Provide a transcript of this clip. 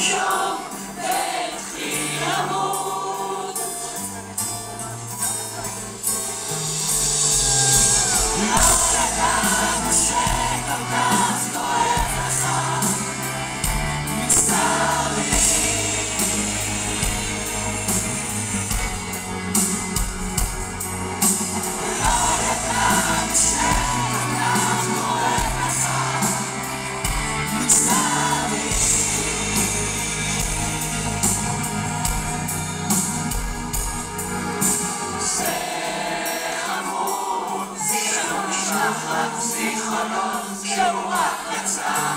show. זיכרונות כרוח רצח חיבור